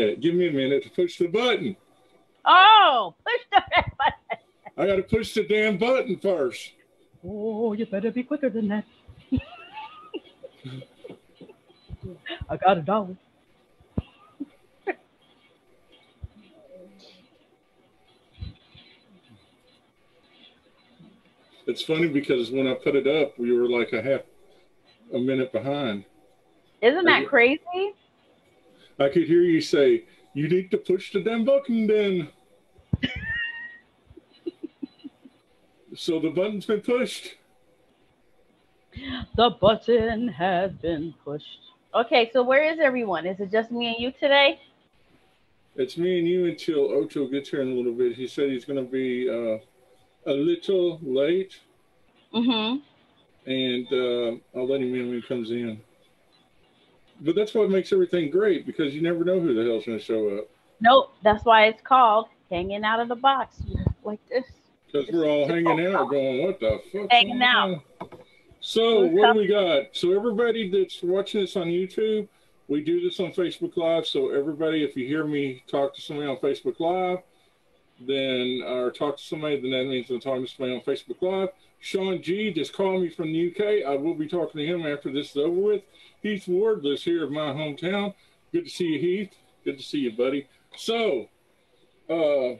Yeah, give me a minute to push the button. Oh, push the button. I got to push the damn button first. Oh, you better be quicker than that. I got a dollar. It's funny because when I put it up, we were like a half a minute behind. Isn't that crazy? I could hear you say, "You need to push the damn button, then." so the button's been pushed. The button has been pushed. Okay, so where is everyone? Is it just me and you today? It's me and you until Ocho gets here in a little bit. He said he's going to be uh, a little late. Mm-hmm. And uh, I'll let him in when he comes in. But that's what makes everything great because you never know who the hell's going to show up. Nope, that's why it's called hanging out of the box like this. Because we're all hanging out, going, "What the fuck?" Hanging out. So what do we got? So everybody that's watching this on YouTube, we do this on Facebook Live. So everybody, if you hear me talk to somebody on Facebook Live, then or talk to somebody, then that means I'm talking to somebody on Facebook Live. Sean G just called me from the UK. I will be talking to him after this is over with. Heath Wardless here of my hometown. Good to see you, Heath. Good to see you, buddy. So, uh,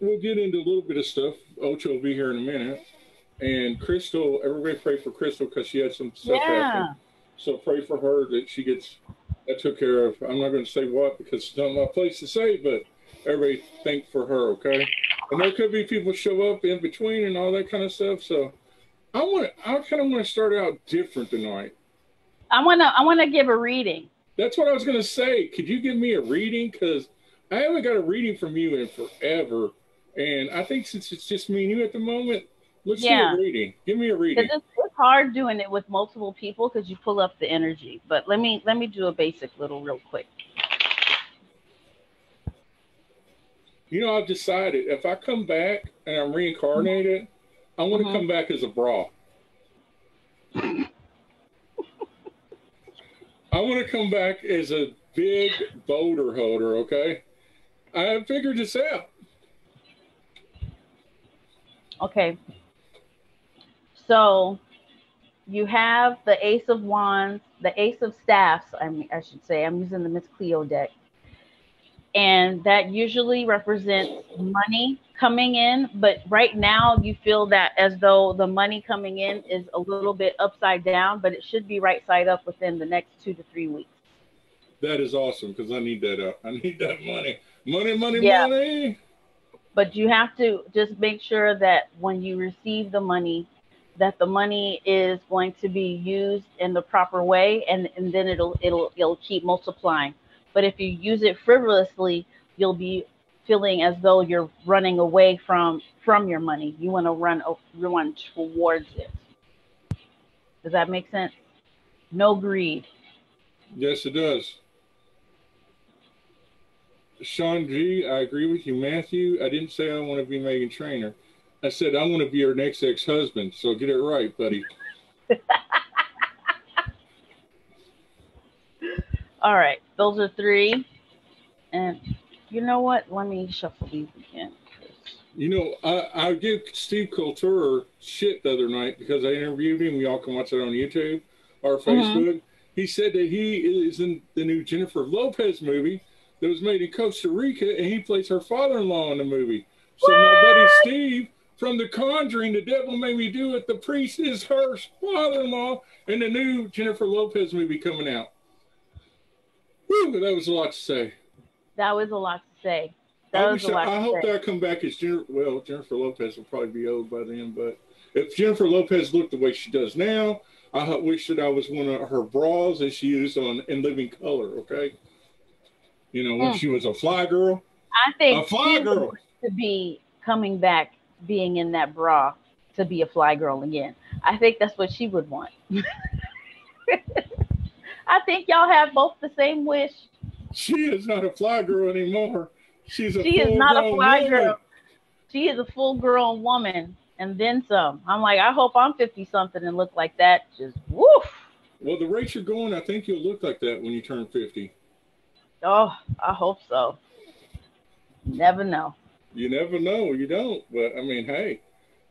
we'll get into a little bit of stuff. Ocho will be here in a minute. And Crystal, everybody pray for Crystal because she had some stuff Yeah. happen. So pray for her that she gets that took care of. I'm not going to say what because it's not my place to say, but everybody think for her, okay? And there could be people show up in between and all that kind of stuff. So I want to, I kind of want to start out different tonight. I wanna I wanna give a reading. That's what I was going to say. Could you give me a reading? Because I haven't got a reading from you in forever. And I think since it's just me and you at the moment, let's Yeah. do a reading. Give me a reading. It's, it's hard doing it with multiple people because you pull up the energy. But let me let me do a basic little real quick. You know, I've decided if I come back and I'm reincarnated, I want to Mhm. come back as a bra. I want to come back as a big boulder holder, okay? I figured this out. Okay. So you have the Ace of Wands, the Ace of Staffs, I mean I should say. I'm using the Miss Cleo deck. And that usually represents money coming in, but right now you feel that as though the money coming in is a little bit upside down, but it should be right side up within the next 2 to 3 weeks. That is awesome because I need that up. Uh, I need that money. Money, money, Yeah. money. but you have to just make sure that when you receive the money that the money is going to be used in the proper way and, and then it'll it'll it'll keep multiplying but if you use it frivolously you'll be feeling as though you're running away from from your money you want to run o- run towards it does that make sense no greed Yes, it does. Sean G, I agree with you, Matthew. I didn't say I want to be Meghan Trainor. I said I want to be her next ex-husband. So get it right, buddy. all right those are three and you know what let me shuffle these again You know, I, I give Steve Coulter shit the other night because I interviewed him. We all can watch it on YouTube or mm-hmm. Facebook. He said that he is in the new Jennifer Lopez movie that was made in Costa Rica, and he plays her father-in-law in the movie. So my buddy Steve from The Conjuring, The Devil Made Me Do It, the priest is her father-in-law in the new Jennifer Lopez movie coming out. Whew, that was a lot to say. That was a lot to say. That I, was a lot I, hope say. that I come back as Jennifer. Well, Jennifer Lopez will probably be old by then, but if Jennifer Lopez looked the way she does now, I wish that I was one of her bras that she used on In Living Color. Okay, you know when Mm. she was a fly girl. I think A fly she girl. to be coming back, being in that bra to be a fly girl again. I think that's what she would want. I think y'all have both the same wish. She is not a fly girl anymore. She's a She is not a fly woman. girl. She is a full grown woman and then some. I'm like, I hope I'm 50 something and look like that. Just woof. Well, the rate you're going, I think you'll look like that when you turn fifty. Oh, I hope so. Never know. You never know. You don't. But I mean, hey,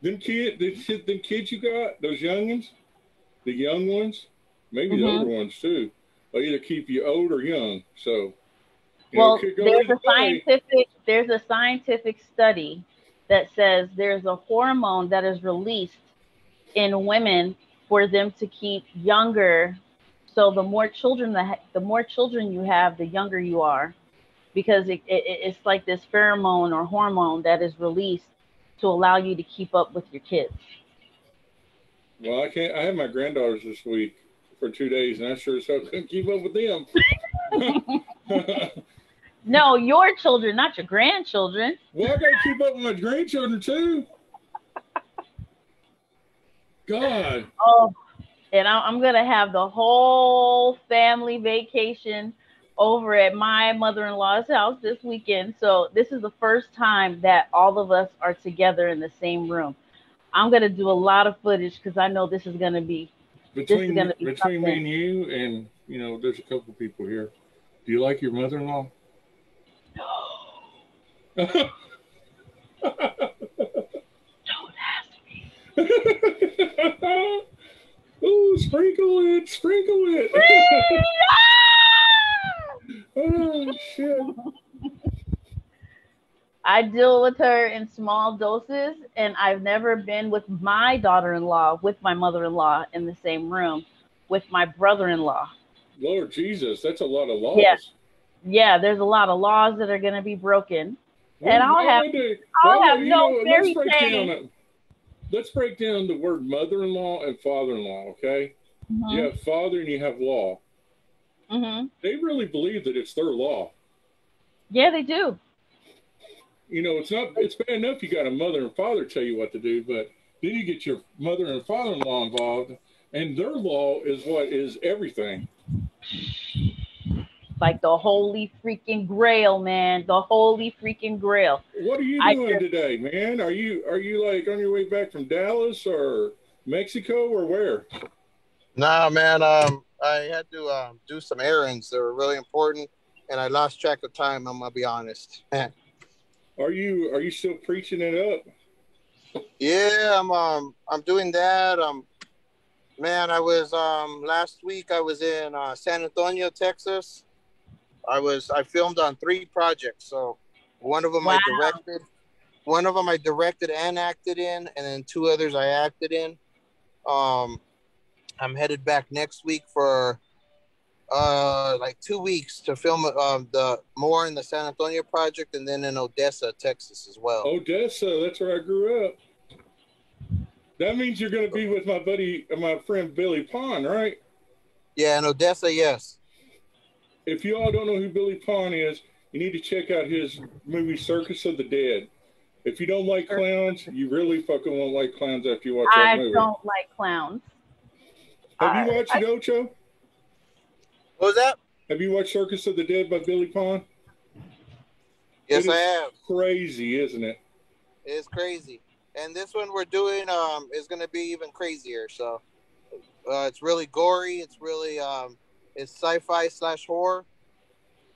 them kid, the them kids you got, those youngins, the young ones, maybe mm-hmm. the older ones too. They either keep you old or young. So. well, know, there's a scientific there's a scientific study that says there's a hormone that is released in women for them to keep younger. So the more children the the more children you have, the younger you are, because it, it, it's like this pheromone or hormone that is released to allow you to keep up with your kids. Well, I can't. I had my granddaughters this week for two days, and I sure as hell couldn't keep up with them. no, your children, not your grandchildren. Well, I got to keep up with my grandchildren too. God. Oh, and I'm gonna have the whole family vacation over at my mother-in-law's house this weekend. So this is the first time that all of us are together in the same room. I'm gonna do a lot of footage because I know this is gonna be between be between me and you, and you know, there's a couple people here. Do you like your mother-in-law? No. Don't ask me. oh, sprinkle it, sprinkle it. oh shit. I deal with her in small doses, and I've never been with my daughter in law, with my mother in law in the same room, with my brother in law. Lord Jesus, that's a lot of laws. Yeah, yeah there's a lot of laws that are going to be broken. Well, and I'll have, I'll well, have no know, fairy tale. Let's break down the word mother in law and father in law, okay? Mm-hmm. You have father and you have law. Mm-hmm. They really believe that it's their law. Yeah, they do you know, it's not it's bad enough you got a mother and father tell you what to do, but then you get your mother and father-in-law involved, and their law is what is everything. Like the holy freaking grail, man. The holy freaking grail. What are you doing today, man? Are you are you like on your way back from Dallas or Mexico or where? Nah, man. Um, I had to um, do some errands that were really important, and I lost track of time. I'm gonna be honest. Are you are you still preaching it up? Yeah, I'm um I'm doing that. Um man, I was um last week I was in uh, San Antonio, Texas. I was I filmed on three projects. So one of them wow. I directed, one of them I directed and acted in, and then two others I acted in. Um I'm headed back next week for uh like two weeks to film um the more in the San Antonio project and then in Odessa, Texas as well. Odessa, that's where I grew up. That means you're going to be with my buddy, my friend Billy Pon, right? Yeah, in Odessa, yes. If you all don't know who Billy Pon is, you need to check out his movie Circus of the Dead. If you don't like clowns, you really fucking won't like clowns after you watch that I movie. I don't like clowns. Have you watched I, it, Ocho? What was that? Have you watched Circus of the Dead by Billy Pon? Yes, I have. Crazy, isn't it? It's crazy, and this one we're doing um is going to be even crazier. So uh, it's really gory. It's really um it's sci-fi slash horror.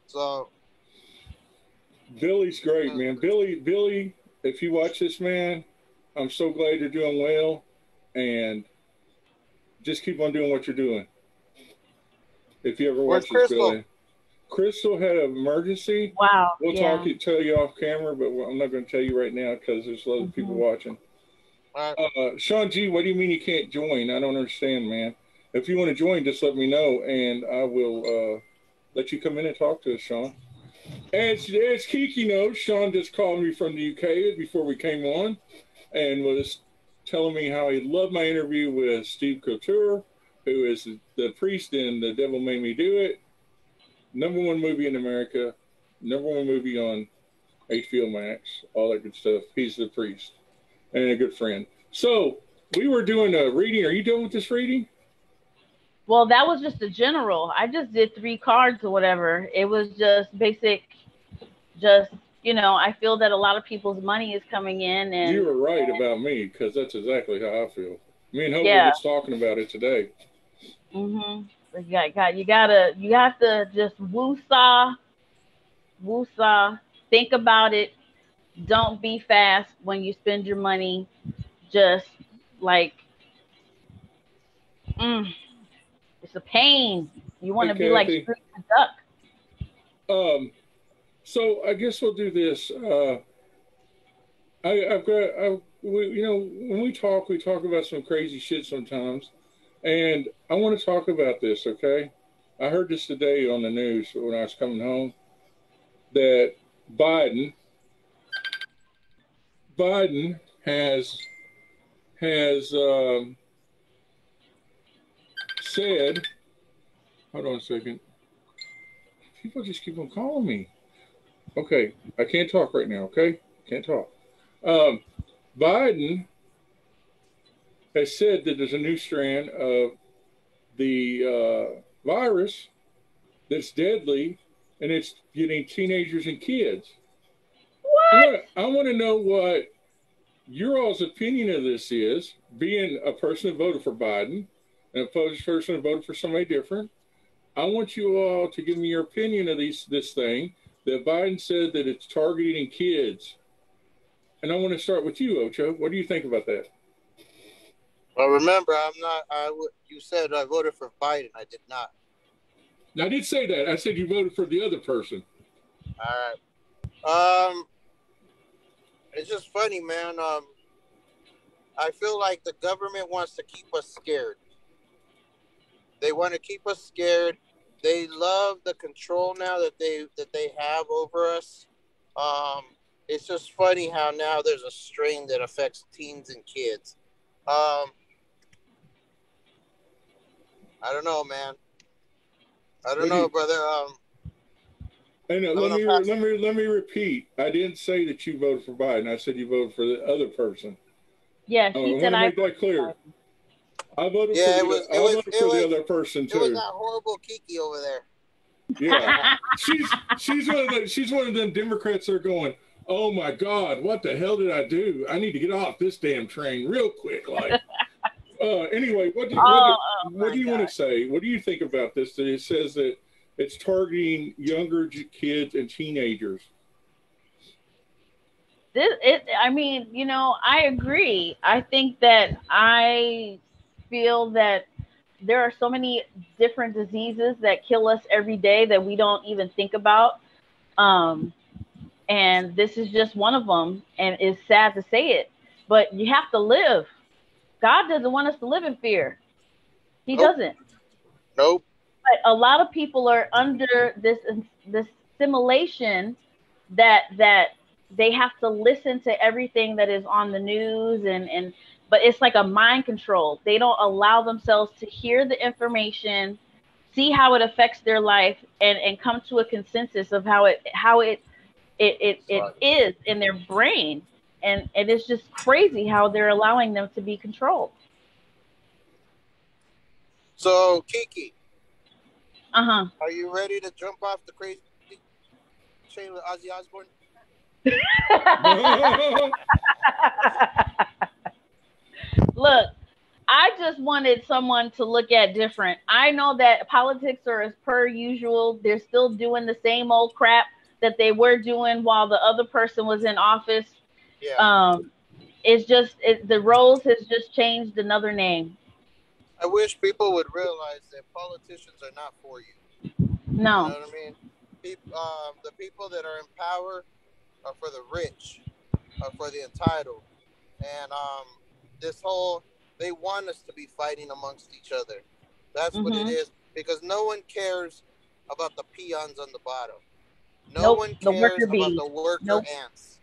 So Billy's great, man. Billy, Billy, if you watch this, man, I'm so glad you're doing well, and just keep on doing what you're doing. If you ever watch this, Billy. Crystal had an emergency. Wow. We'll yeah. talk, tell you off camera, but I'm not going to tell you right now because there's a lot of mm-hmm. people watching. Uh, Sean G, what do you mean you can't join? I don't understand, man. If you want to join, just let me know, and I will uh, let you come in and talk to us, Sean. As, as Kiki knows, Sean just called me from the UK before we came on and was telling me how he loved my interview with Steve Coulter who is the priest in The Devil Made Me Do It. Number one movie in America, number one movie on HBO Max, all that good stuff. He's the priest and a good friend. So we were doing a reading. Are you done with this reading? Well, that was just a general. I just did three cards or whatever. It was just basic, just you know. I feel that a lot of people's money is coming in, and you were right about me because that's exactly how I feel. Me and Hope yeah. were just talking about it today. Mm-hmm. You got, got you gotta you have to just woo saw Wusa. Think about it. Don't be fast when you spend your money. Just like, mm, it's a pain. You want to Okay, be like Kathy. Scrooge McDuck. Um, so I guess we'll do this. Uh, I, I've got, I, we, you know, when we talk, we talk about some crazy shit sometimes, and I want to talk about this. Okay, I heard this today on the news when I was coming home that Biden, Biden has has um, said. Hold on a second. People just keep on calling me. Okay, I can't talk right now. Okay, can't talk. Um, Biden has said that there's a new strand of the uh, virus that's deadly, and it's getting teenagers and kids. What? I want to know what your all's opinion of this is, being a person who voted for Biden and a person who voted for somebody different. I want you all to give me your opinion of these this thing that Biden said that it's targeting kids. And I want to start with you, Ocho. What do you think about that? Well, remember, I'm not. I would. You said I voted for Biden. I did not. Now, I did say that. I said you voted for the other person. All right. Um, it's just funny, man. Um, I feel like the government wants to keep us scared. They want to keep us scared. They love the control now that they that they have over us. Um, it's just funny how now there's a strain that affects teens and kids. Um, I don't know, man. I don't What do know, brother. Um, And uh, let me pass. let me let me repeat. I didn't say that you voted for Biden. I said you voted for the other person. Yes, Oh, I he want said I. make that clear. I voted Yeah, for it the, was- I it was- voted it for was- the other person it was too. that horrible Kiki over there. Yeah, she's she's one of the she's one of them Democrats that are going. Oh my God, what the hell did I do? I need to get off this damn train real quick. Like, uh, anyway, what do, Oh, what oh do, what do you want to say? What do you think about this? That it says that it's targeting younger kids and teenagers. this it i mean you know i agree i think that i feel that there are so many different diseases that kill us every day that we don't even think about um and this is just one of them and it's sad to say it but you have to live god doesn't want us to live in fear he Nope. doesn't Nope. but a lot of people are under this this simulation that that they have to listen to everything that is on the news and and but it's like a mind control they don't allow themselves to hear the information see how it affects their life and and come to a consensus of how it how it it it, it Right. in their brain and and it's just crazy how they're allowing them to be controlled So, Kiki, uh-huh are you ready to jump off the crazy chain with Ozzy Osbourne? Look, I just wanted someone to look at different. I know that politics are as per usual. They're still doing the same old crap that they were doing while the other person was in office. Yeah. Um, it's just it, the roles has just changed another name. I wish people would realize that politicians are not for you. You No, know what I mean? People, um, the people that are in power are for the rich, are for the entitled, and um, this whole they want us to be fighting amongst each other. That's what it Mhm. is because no one cares about the peons on the bottom. No Nope, one cares worker about bees. the worker Nope. ants.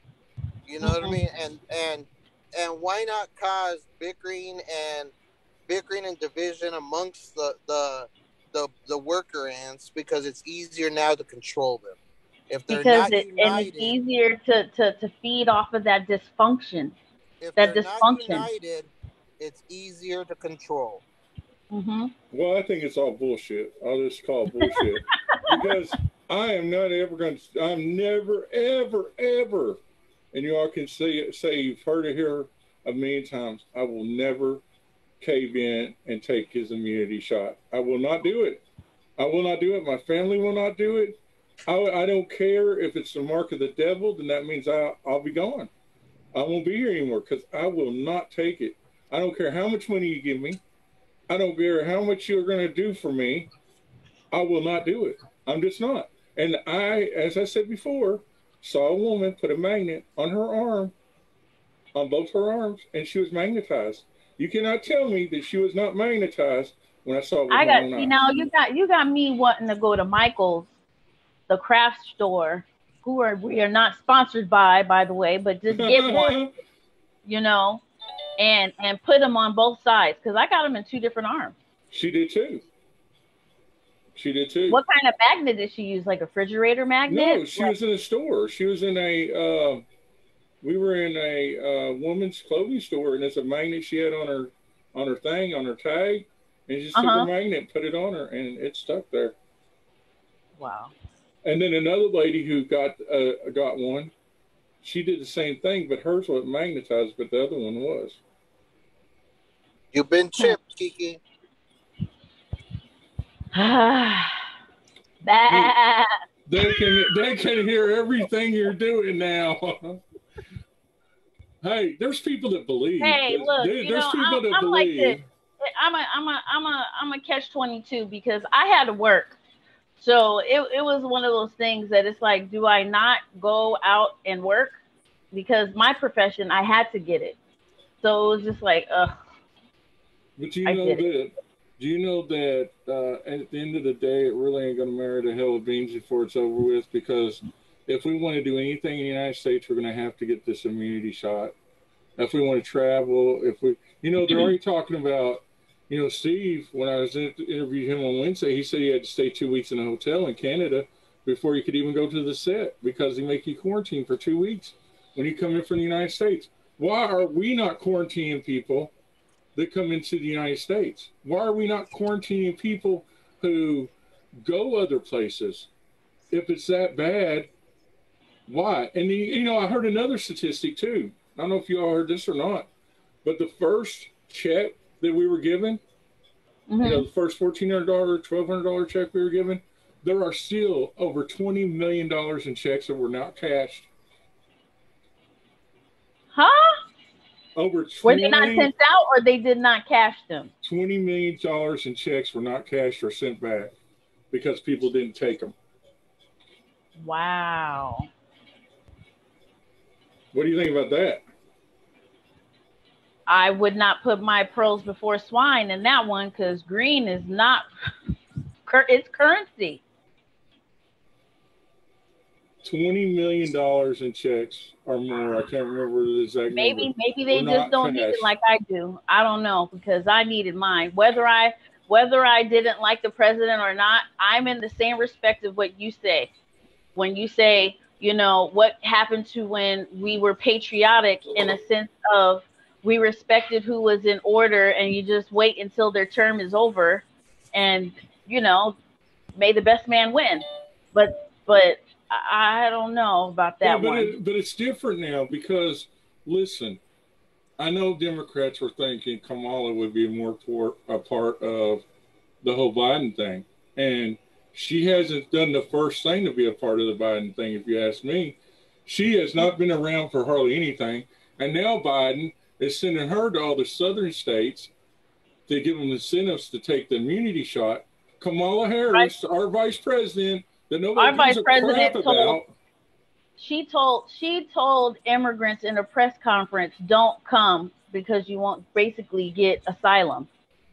You know what I Mhm. mean? And and and why not cause bickering and bickering and division amongst the the the, the worker ants because it's easier now to control them. If they're because not it and united, it's easier to, to to feed off of that dysfunction. if that they're dysfunction. not united, it's easier to control. hmm Well, I think it's all bullshit. I'll just call it bullshit because I am not ever going to. I'm never, ever, ever, and you all can say say you've heard it here a million times. I will never cave in and take his immunity shot. I will not do it. I will not do it. My family will not do it. I, I don't care if it's the mark of the devil, then that means I, I'll be gone. I won't be here anymore because I will not take it. I don't care how much money you give me. I don't care how much you're going to do for me. I will not do it. I'm just not. And I, as I said before, saw a woman put a magnet on her arm, on both her arms, and she was magnetized. You cannot tell me that she was not magnetized when I saw. I got see now you got you got me wanting to go to Michael's, the craft store, who are we are not sponsored by, by the way, but just get one, you know, and and put them on both sides because I got them in two different arms. She did too. She did too. What kind of magnet did she use? Like a refrigerator magnet? No, she like, was in a store. She was in a. Uh, we were in a uh, woman's clothing store, and it's a magnet she had on her on her thing on her tag, and she just uh-huh. took a magnet, put it on her, and it stuck there. Wow. And then another lady who got uh, got one, she did the same thing, but hers wasn't magnetized, but the other one was. You've been chipped, Kiki. Bad. They can they can hear everything you're doing now. hey, there's people that believe. Hey, look, there, there's know, people I'm, that I'm believe. Like this. I'm a I'm a I'm a I'm a catch twenty two because I had to work. So it, it was one of those things that it's like, do I not go out and work? Because my profession, I had to get it. So it was just like, ugh. But you know that. Do you know that uh, at the end of the day, it really ain't gonna matter to hell of beans before it's over with because if we want to do anything in the United States, we're gonna have to get this immunity shot. If we want to travel, if we, you know, they're already talking about you know, Steve, when I was in, interviewed him on Wednesday, he said he had to stay two weeks in a hotel in Canada before he could even go to the set because they make you quarantine for two weeks when you come in from the United States. Why are we not quarantining people that come into the United States? Why are we not quarantining people who go other places? If it's that bad, why? And the, you know, I heard another statistic too. I don't know if you all heard this or not, but the first check that we were given, mm-hmm. you know, the first fourteen hundred dollar, twelve hundred dollar check we were given, there are still over twenty million dollars in checks that were not cashed. Huh? Over 20, were they not sent out, or they did not cash them? Twenty million dollars in checks were not cashed or sent back because people didn't take them. Wow. What do you think about that? I would not put my pearls before swine in that one because green is not it's currency. Twenty million dollars in checks or more. I can't remember the exact. Maybe number. maybe they just don't cash. need it like I do. I don't know because I needed mine. Whether I whether I didn't like the president or not, I'm in the same respect of what you say. When you say, you know, what happened to when we were patriotic in a sense of we respected who was in order and you just wait until their term is over and you know may the best man win but but i don't know about that yeah, but one. it, but it's different now because listen i know democrats were thinking kamala would be more por- a part of the whole biden thing. And she hasn't done the first thing to be a part of the biden thing if you ask me. She has not been around for hardly anything. And now biden is sending her to all the southern states to give them incentives to take the immunity shot. Kamala Harris, our vice president, that nobody our vice president told, about. She told she told immigrants in a press conference, "Don't come because you won't basically get asylum."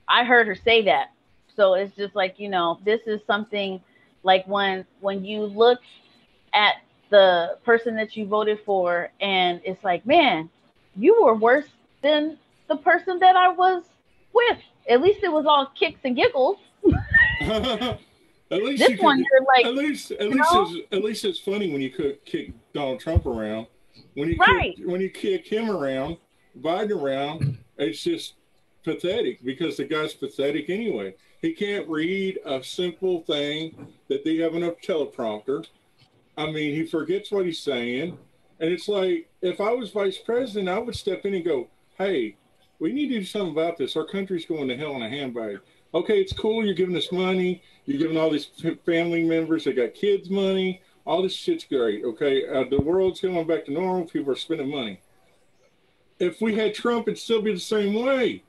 I heard her say that. So it's just like you know, this is something like when when you look at the person that you voted for, and it's like, man, you were worse than the person that I was with. At least it was all kicks and giggles. at least this you one, you're like, at least, at least, it's, at least it's funny when you could kick Donald Trump around. When you right. kick, when you kick him around, Biden around, it's just pathetic because the guy's pathetic anyway. He can't read a simple thing that they have enough teleprompter. I mean, he forgets what he's saying. And it's like, if I was vice president, I would step in and go, hey, we need to do something about this. Our country's going to hell in a handbag. Okay, it's cool. You're giving us money. You're giving all these family members that got kids money. All this shit's great. Okay, uh, the world's going back to normal. People are spending money. If we had Trump, it'd still be the same way.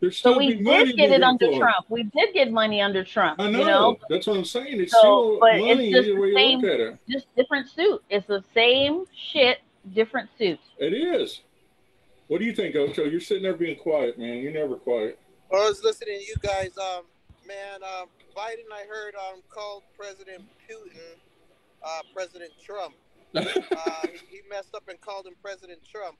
There's still so we did get it under Trump. We did get money under Trump. I know. You know? That's what I'm saying. It's so, still but money it's just either way same, you look at it. Just different suit. It's the same shit, different suits. It is. What do you think, Ocho? You're sitting there being quiet, man. You're never quiet. I was listening to you guys. Um, man, uh, Biden, I heard, um, called President Putin, uh, President Trump. uh, he, he, messed up and called him President Trump.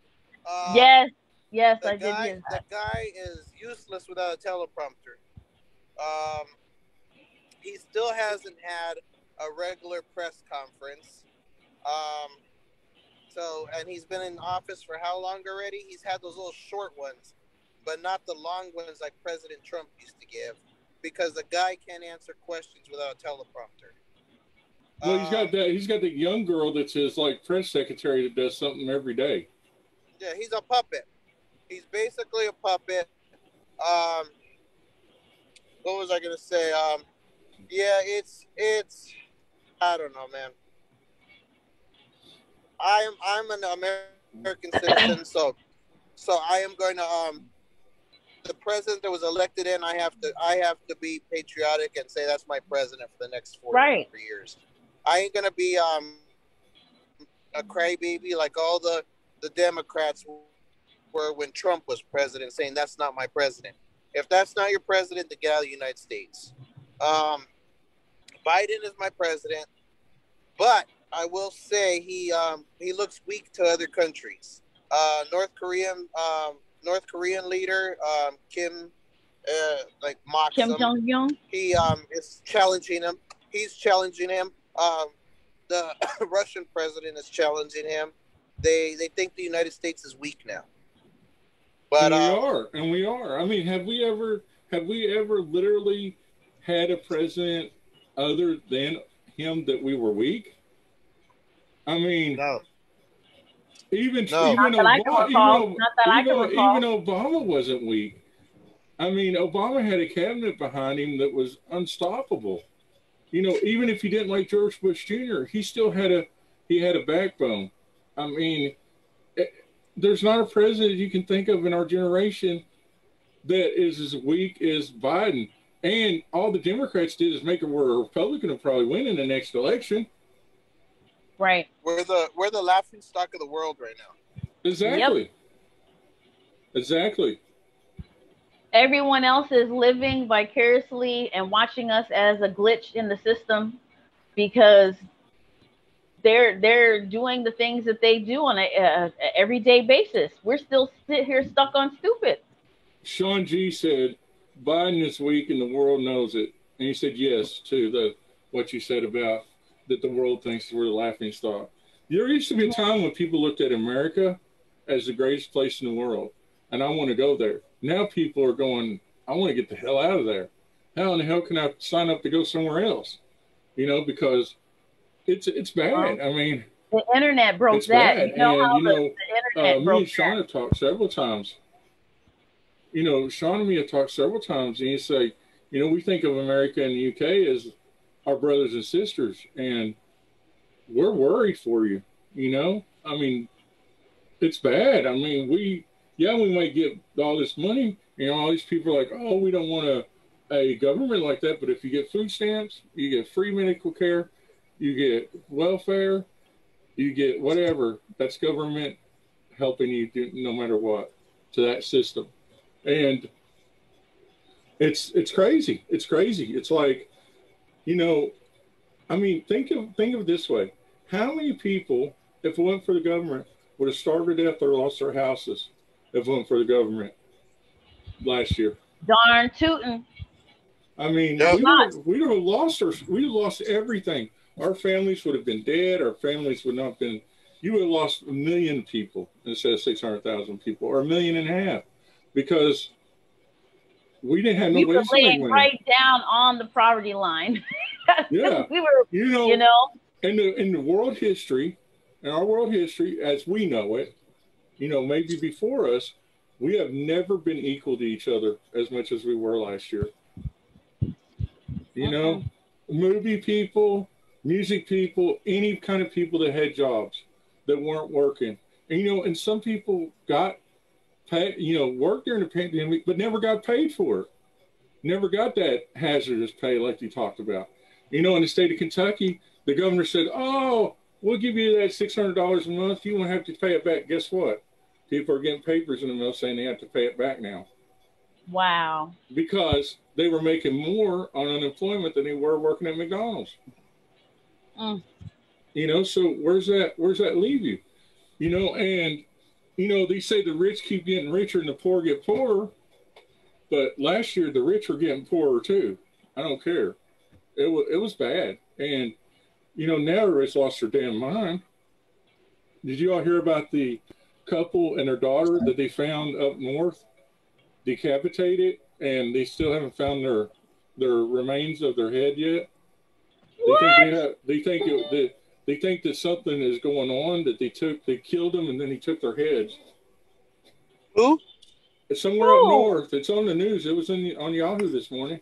Uh, yes, Yes, I guy, did hear that. The guy is useless without a teleprompter. Um, he still hasn't had a regular press conference. Um, so, and he's been in office for how long already? He's had those little short ones, but not the long ones like President Trump used to give, because the guy can't answer questions without a teleprompter. Well, he's got um, that. He's got the young girl that's his like press secretary that does something every day. Yeah, he's a puppet. He's basically a puppet. Um, what was I gonna say? Um, yeah, it's it's. I don't know, man. I am I'm an American citizen, so so I am going to um the president that was elected in. I have to I have to be patriotic and say that's my president for the next four right. years. I ain't gonna be um a crybaby like all the the Democrats were when Trump was president, saying that's not my president. If that's not your president, then get out of the United States. Um, Biden is my president, but I will say he um, he looks weak to other countries. Uh, North Korean um, North Korean leader um, Kim uh, like mocks Kim Jong Un. He um, is challenging him. He's challenging him. Um, the Russian president is challenging him. They they think the United States is weak now. But and we uh, are, and we are. I mean, have we ever have we ever literally had a president other than him that we were weak? I mean, no. Even no. even, Obama, even, even Obama wasn't weak. I mean, Obama had a cabinet behind him that was unstoppable. You know, even if he didn't like George Bush Jr., he still had a he had a backbone. I mean, eh, there's not a president you can think of in our generation that is as weak as Biden. And all the Democrats did is make it where a Republican will probably win in the next election. Right. We're the we're the laughing stock of the world right now. Exactly. Yep. Exactly. Everyone else is living vicariously and watching us as a glitch in the system because they're they're doing the things that they do on a, a, a everyday basis. We're still sit here stuck on stupid. Sean G said Biden is weak and the world knows it, and he said yes to the what you said about that the world thinks we're the laughing stock. There used to be a time when people looked at America as the greatest place in the world, and I want to go there. Now people are going, I want to get the hell out of there. How in the hell can I sign up to go somewhere else? You know, because it's it's bad. I mean, the internet broke that. Bad. You know and, you know, the, internet uh, broke me and Sean have talked several times. You know, Sean and me have talked several times, and you say, you know, we think of America and the UK as our brothers and sisters, and we're worried for you. You know, I mean, it's bad. I mean, we, yeah, we might get all this money. You know, all these people are like, oh, we don't want a, a government like that. But if you get food stamps, you get free medical care, you get welfare, you get whatever. That's government helping you do, no matter what to that system, and it's it's crazy. It's crazy. It's like, you know, I mean, think of think of it this way: How many people, if it went for the government, would have starved to death or lost their houses if it went for the government last year? Darn tootin'. I mean, we would, we would have lost our, we lost everything our families would have been dead. Our families would not have been. You would have lost a million people instead of six hundred thousand people, or a million and a half, because we didn't have no we were laying right down on the poverty line. yeah, we were. You know, you know, in the in the world history, in our world history as we know it, you know, maybe before us, we have never been equal to each other as much as we were last year. You know, movie people, music people, any kind of people that had jobs that weren't working. And, you know, and some people got paid, you know, worked during the pandemic, but never got paid for it. Never got that hazardous pay like you talked about. You know, in the state of Kentucky, the governor said, "Oh, we'll give you that six hundred dollars a month. You won't have to pay it back." Guess what? People are getting papers in the mail saying they have to pay it back now. Wow. Because they were making more on unemployment than they were working at McDonald's. Mm. You know, so where's that? Where's that leave you? You know, and you know they say the rich keep getting richer and the poor get poorer. But last year the rich were getting poorer too. I don't care. It was it was bad, and you know now everybody's lost their damn mind. Did you all hear about the couple and their daughter that they found up north, decapitated, and they still haven't found their their remains of their head yet? They What? think they, have, they think it, they, they think that something is going on that they took they killed them and then he took their heads. Who? It's somewhere up north. It's on the news. It was in, on Yahoo this morning.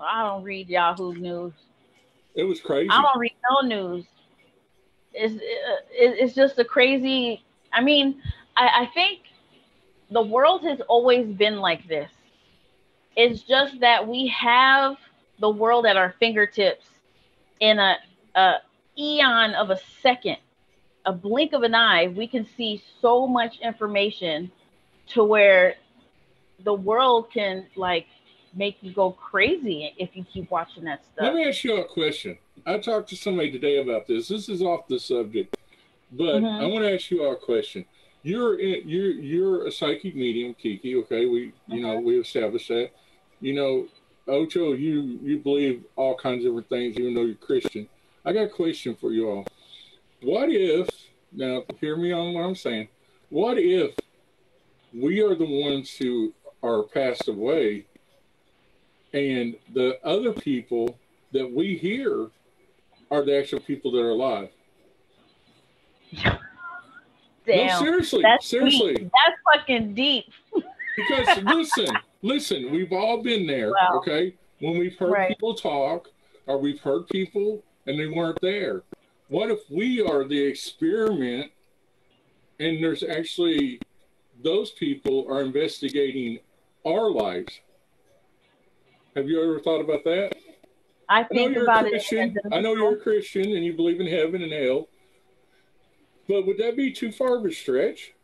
I don't read Yahoo News. It was crazy. I don't read no news. It's it, it's just a crazy. I mean, I, I think the world has always been like this. It's just that we have the world at our fingertips in a, a eon of a second, a blink of an eye. We can see so much information to where the world can like make you go crazy if you keep watching that stuff. Let me ask you a question. I talked to somebody today about this. This is off the subject, but Mhm. I want to ask you a question. You're in, you're you're a psychic medium, Kiki. Okay, we you know we established that. You know, Ocho, you you believe all kinds of different things, even though you're Christian. I got a question for you all. What if now hear me on what I'm saying? What if we are the ones who are passed away, and the other people that we hear are the actual people that are alive? No, seriously, That's seriously. deep. That's fucking deep. Because listen, listen, we've all been there, Wow. okay? When we've heard Right. people talk or we've heard people and they weren't there. What if we are the experiment and there's actually those people are investigating our lives? Have you ever thought about that? I I think you're about it. I know you're a Christian and you believe in heaven and hell. But would that be too far of a stretch?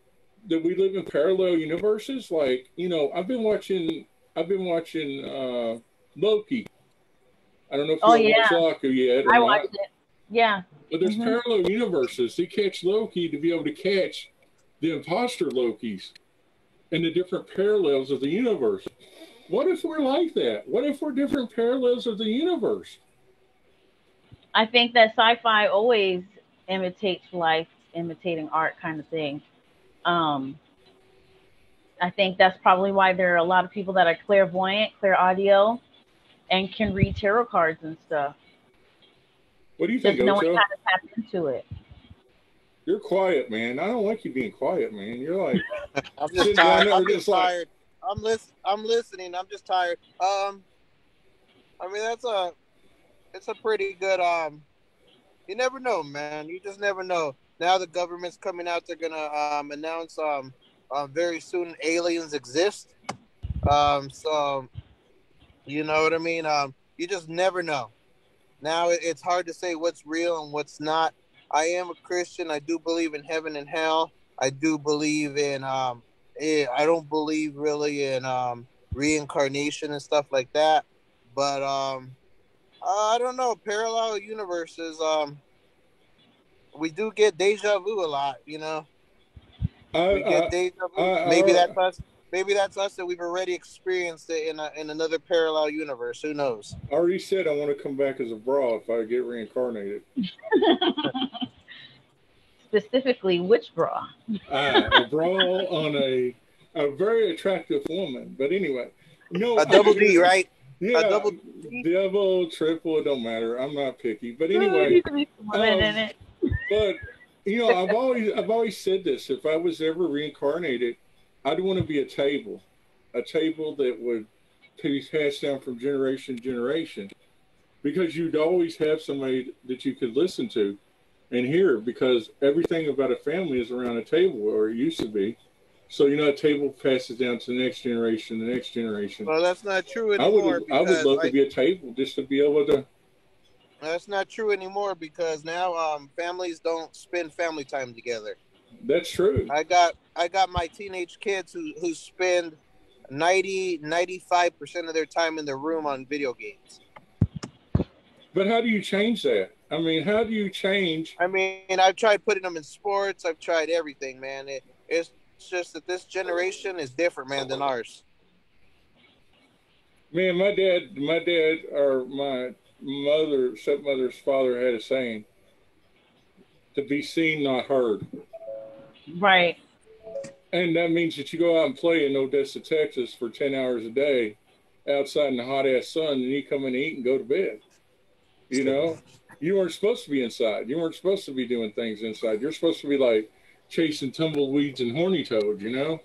That we live in parallel universes? Like, you know, I've been watching I've been watching uh Loki. I don't know if Oh, you yeah. watched Loki yet or I not. watched it. Yeah. But there's Mhm. parallel universes. They catch Loki to be able to catch the imposter Lokis and the different parallels of the universe. What if we're like that? What if we're different parallels of the universe? I think that sci-fi always imitates life, imitating art kind of thing. Um, I think that's probably why there are a lot of people that are clairvoyant, clear audio, and can read tarot cards and stuff. What do you Just think, knowing Ocho? how to tap into it. You're quiet, man. I don't like you being quiet, man. You're like, I'm just tired. I'm just just like- tired. I'm listen. I'm listening. I'm just tired. Um, I mean that's a, it's a pretty good. Um, you never know, man. You just never know. Now the government's coming out. They're gonna um announce um, uh, very soon aliens exist. Um, so, you know what I mean. Um, you just never know. Now it's hard to say what's real and what's not. I am a Christian. I do believe in heaven and hell. I do believe in um eh, I don't believe really in um reincarnation and stuff like that. But um I don't know, parallel universes um we do get deja vu a lot, you know. I, We get I, deja vu. I- maybe I- that's us. Maybe that's us that we've already experienced it in a, in another parallel universe. Who knows? I already said I want to come back as a bra if I get reincarnated. Specifically, which bra? Uh, a bra on a a very attractive woman. But anyway, no, A double D, right? Yeah, A double double, triple, it don't matter. I'm not picky. But Ooh, anyway, you could be swimming um, in um, it. But you know, I've always I've always said this. If I was ever reincarnated, I'd want to be a table, a table that would be passed down from generation to generation because you'd always have somebody that you could listen to and hear because everything about a family is around a table or it used to be. So you know, a table passes down to the next generation, the next generation. Well, that's not true I anymore. would, I would love I- to be a table just to be able to. That's not true anymore because now um, families don't spend family time together. That's true. I got I got my teenage kids who who spend 90 95 percent of their time in their room on video games. But how do you change that? I mean, how do you change? I mean, I've tried putting them in sports. I've tried everything, man. It, it's just that this generation is different, man, than ours. Man, my dad, my dad, or my mother, stepmother's father had a saying: "To be seen, not heard." Right. And that means that you go out and play in Odessa, Texas for 10 hours a day outside in the hot ass sun and you come in and eat and go to bed. You know, you weren't supposed to be inside. You weren't supposed to be doing things inside. You're supposed to be like chasing tumbleweeds and horny toads, you know?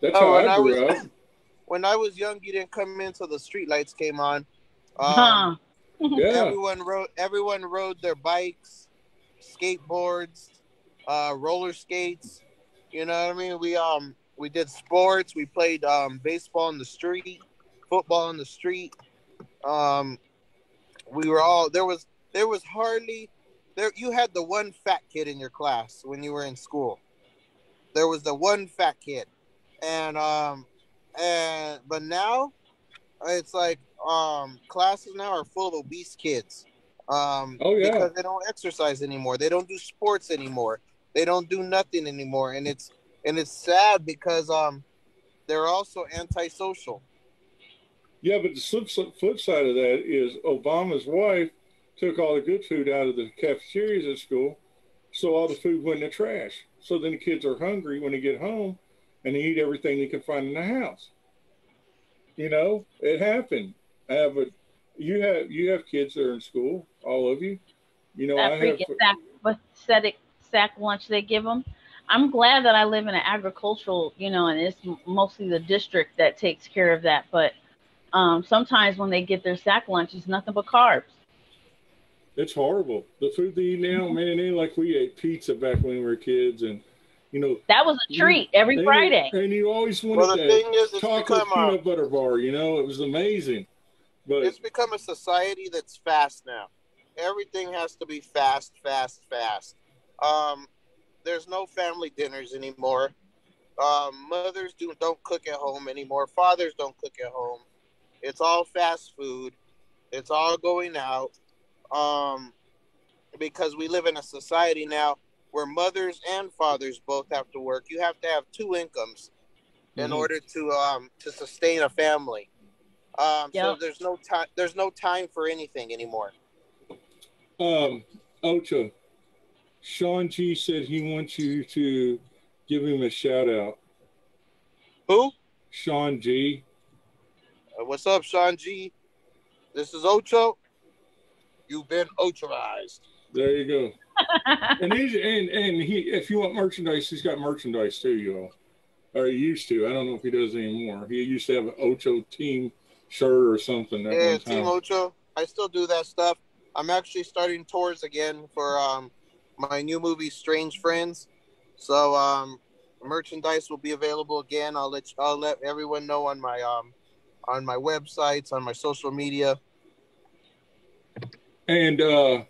That's Oh, how and I I grew was- up. When I was young, you didn't come in until the street lights came on. Um, huh. Yeah. Everyone rode. Everyone rode their bikes, skateboards, uh, roller skates. You know what I mean? We um we did sports. We played um, baseball in the street, football in the street. Um, we were all there was there was hardly there. You had the one fat kid in your class when you were in school. There was the one fat kid, and um and but now it's like um classes now are full of obese kids um Oh, yeah. because they don't exercise anymore they don't do sports anymore they don't do nothing anymore and it's and it's sad because um they're also antisocial Yeah, but the flip, flip side of that is Obama's wife took all the good food out of the cafeterias at school, so all the food went in the trash. So then the kids are hungry when they get home, and they eat everything they can find in the house. You know, it happened. I have a, you have you have kids that are in school, all of you. You know, that I have. freaking sack, pathetic sack lunch they give them. I'm glad that I live in an agricultural, you know, and it's mostly the district that takes care of that. But um, sometimes when they get their sack lunch, it's nothing but carbs. It's horrible. The food they eat now, man, it ain't like we ate pizza back when we were kids, and you know, That was a treat every Friday. and you always wanted well the that. thing is chocolate peanut butter bar. You know, it was amazing. But it's become a society that's fast now. Everything has to be fast fast fast. Um there's no family dinners anymore. Um, mothers do, don't cook at home anymore. Fathers don't cook at home. It's all fast food. It's all going out. Um, because we live in a society now where mothers and fathers both have to work. You have to have two incomes in Mhm. order to um, to sustain a family um, so there's no time there's no time for anything anymore um, Ocha, Sean G said he wants you to give him a shout out. who Sean G. Uh, what's up sean g this is ocho you've been ochoized There you go. and he's and and he if you want merchandise, he's got merchandise too, y'all. Or he used to. I don't know if he does anymore. He used to have an Ocho team shirt or something at yeah one team time. ocho i still do that stuff. I'm actually starting tours again for um, my new movie strange friends. So um, merchandise will be available again. I'll let i'll let everyone know on my um on my websites on my social media. And uh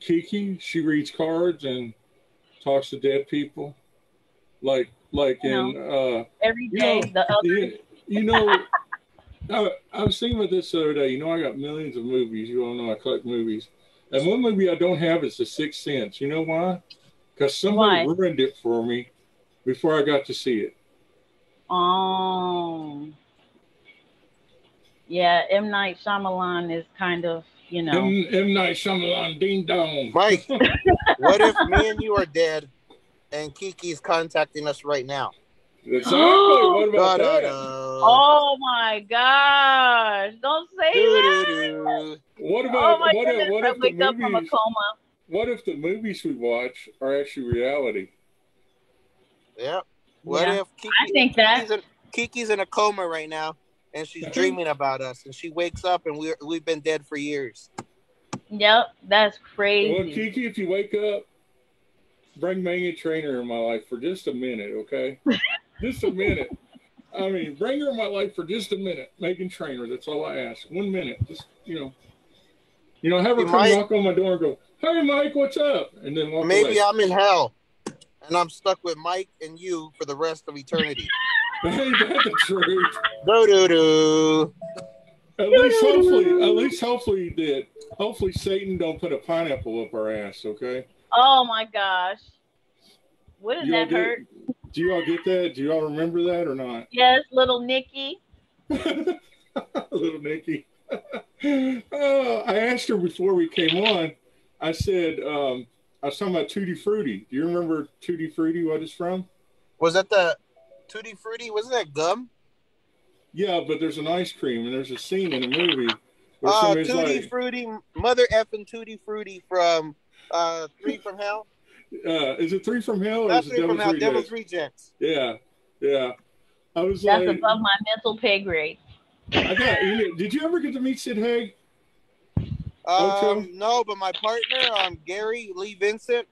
Kiki, she reads cards and talks to dead people. Like like in uh every You know, the other you, you know I, I was thinking about this the other day. You know, I got millions of movies. You all know I collect movies. And one movie I don't have is The Sixth Sense. You know why? Because somebody Why? ruined it for me before I got to see it. Um, yeah, M Night Shyamalan is kind of, you know, M, M. Night Shyamalan, Ding Dong. Mike, what if me and you are dead and Kiki's contacting us right now? Exactly. what about that? Da-da-da. oh my gosh, don't say that. What about Oh my what, goodness, if, what I if the wake up from a movies? coma. What if the movies we watch are actually reality? Yeah. What Yeah. if Kiki, I think that- Kiki's in, Kiki's in a coma right now, and she's dreaming about us, and she wakes up, and we we've been dead for years. Yep, that's crazy. Well, crazy. Kiki, if you wake up, bring Meghan Trainor in my life for just a minute, okay? just a minute. I mean, bring her in my life for just a minute. Meghan Trainor, that's all I ask. One minute. Just, you know, you know, have her You come might- knock on my door and go, hey, Mike, what's up? And then walk Maybe away. I'm in hell, and I'm stuck with Mike and you for the rest of eternity. Ain't that the truth? Do do do. At least hopefully, at least hopefully you did. hopefully Satan don't put a pineapple up our ass, okay? Oh my gosh. Wouldn't You all that hurt? get, do you all get that? Do you all remember that or not? Yes, little Nikki. Little Nikki. oh, I asked her before we came on. I said, um, I was talking about Tutti Frutti. Do you remember Tutti Frutti, what it's from? Was that the Tutti Frutti? Wasn't that gum? Yeah, but there's an ice cream and there's a scene in the movie where Uh, somebody's Tutti like, Frutti, mother effing Tutti Frutti from uh, Three from Hell. Uh, is it Three from Hell or Not is it Three from Devil's Hell, Rejects? Devil's Rejects. Yeah, yeah. I was That's like, above my mental pay grade. I got, did you ever get to meet Sid Haig? Um, no, but my partner, um, Gary Lee Vincent,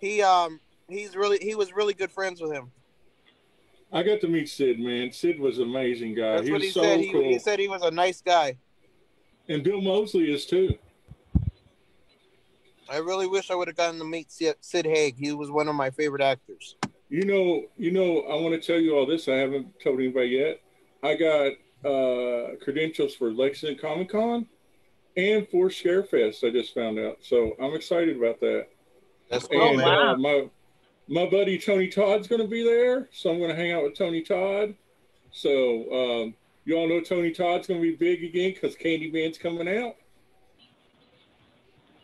he um, he's really he was really good friends with him. I got to meet Sid, man. Sid was an amazing guy. That's he what was he so said. He, cool. he said he was a nice guy. and Bill Moseley is too. I really wish I would have gotten to meet Sid, Haig. He was one of my favorite actors. You know, you know, I want to tell you all this. I haven't told anybody yet. I got uh, credentials for Lexington Comic Con and for Scarefest. I just found out, so I'm excited about that. That's cool, and wow. uh, my my buddy Tony Todd's going to be there, so I'm going to hang out with Tony Todd. So um, you all know Tony Todd's going to be big again because Candyman's coming out.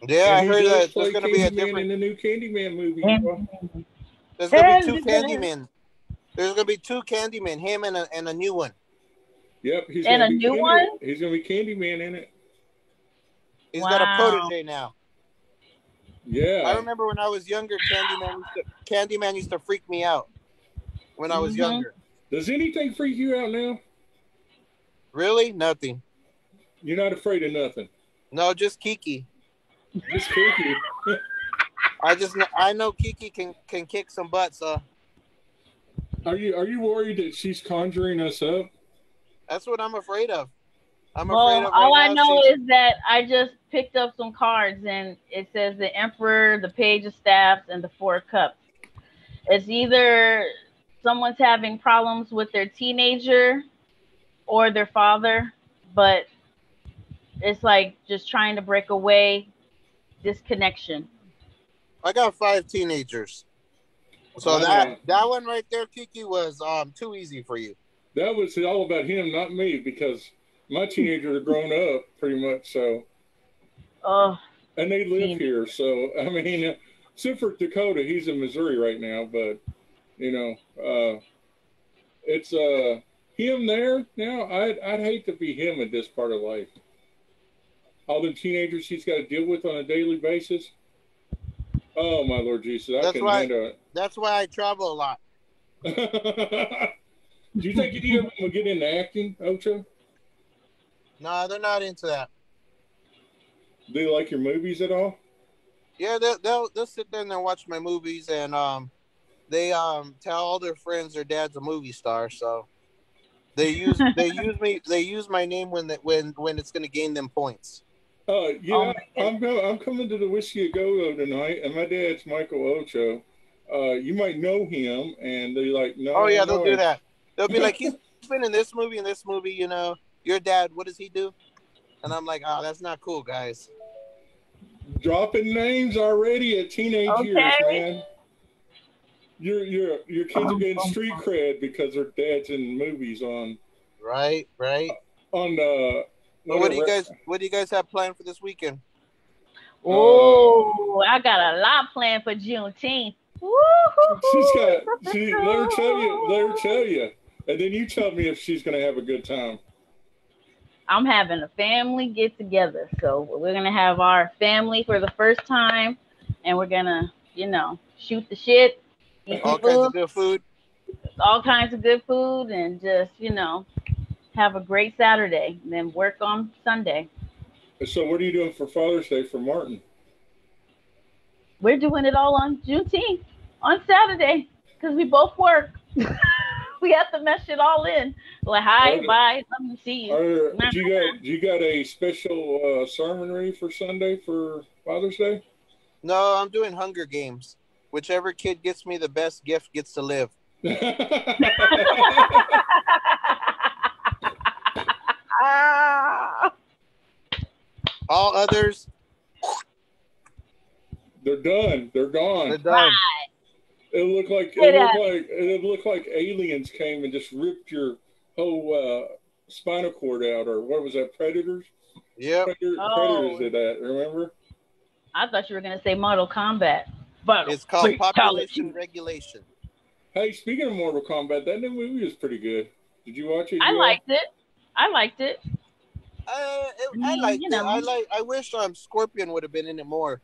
Yeah, I And he heard that there's gonna be a different. in the new Candyman movie. There's gonna be two Candyman. Candymen. There's gonna be two Candymen, him and a, and a new one. Yep, he's And a new Candy- one? He's going to be Candyman in it. He's got a Wow. protege now. Yeah. I remember when I was younger, Candyman used to, Candyman used to freak me out when I was Mhm. younger. Does anything freak you out now? Really? Nothing. You're not afraid of nothing. No, just Kiki. Just Kiki. I just kn- I know Kiki can can kick some butt, so uh. Are you are you worried that she's conjuring us up? that's what I'm afraid of. I'm Well, afraid of all right I know she's- is that I just picked up some cards and it says the Emperor, the Page of Staffs, and the Four of Cups. It's either someone's having problems with their teenager or their father, but it's like just trying to break away disconnection. I got five teenagers. So that that one right there, Kiki, was um too easy for you. That was all about him, not me, because my teenagers are grown up pretty much. So, Oh, and they live Teen- here. So, I mean, uh, except for Dakota, he's in Missouri right now. But you know, uh, it's uh him there now. I'd I'd hate to be him at this part of life. All the teenagers he's got to deal with on a daily basis. Oh my Lord Jesus, I That's can why- handle it. That's why I travel a lot. Do you think any of them will get into acting, Ocho? No, they're not into that. Do they like your movies at all? Yeah, they'll they'll, they'll sit there and they'll watch my movies and um they um tell all their friends their dad's a movie star, so they use they use me they use my name when that when when it's gonna gain them points. Uh, yeah, Oh, my I'm go- I'm coming to the Whiskey a Go Go tonight, and my dad's Michael Ocho. Uh, you might know him, and they're like, no. Oh yeah, I know they'll do that. They'll be like, he's been in this movie and this movie, you know. Your dad, what does he do? And I'm like, oh, that's not cool, guys. Dropping names already at teenage years, man. Your your your kids are getting street cred because their dad's in movies on Right, right. on uh. But what do you guys what do you guys have planned for this weekend? oh, I got a lot planned for Juneteenth. She's got. She, let her tell you. Let her tell you, and then you tell me if she's gonna have a good time. I'm having a family get together. So we're gonna have our family for the first time, and we're gonna, you know, shoot the shit, eat All some kinds of good food. all kinds of good food, and just, you know, have a great Saturday, and then work on Sunday. So, what are you doing for Father's Day for Martin? We're doing it all on Juneteenth on Saturday because we both work. we have to mesh it all in. Like, hi, Okay. bye, let me see you. Are, do you got you got a special uh, sermonry for Sunday for Father's Day? No, I'm doing Hunger Games. Whichever kid gets me the best gift gets to live. Ah. All others, They're done. They're gone. they're done. It looked like Get it out. looked like it looked like aliens came and just ripped your whole uh, spinal cord out, or what was that? Predators. Yeah. Predator, Oh. Predators did that. Remember? I thought you were gonna say Mortal Kombat, but It's called Fatality. population regulation. Hey, speaking of Mortal Kombat, that new movie was pretty good. Did you watch it? I yet? liked it. I liked it. Uh, it, I I mean, like you it. I like. I wish um Scorpion would have been in it more.